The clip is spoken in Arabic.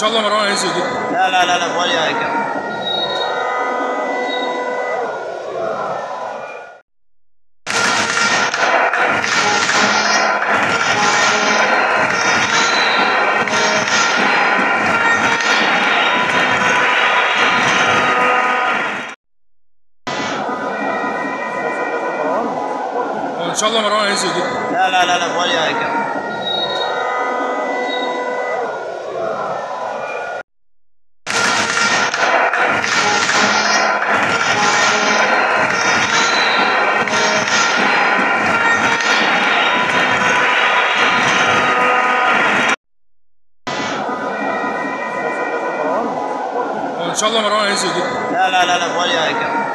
شاء الله مروان هينزل جدا لا لا لا لا مولي هيكمل إن شاء الله مروان هينزل جدا لا لا لا لا مولي هيكمل ان شاء الله مروان هيزيد لا لا لا لا مولي هيكمل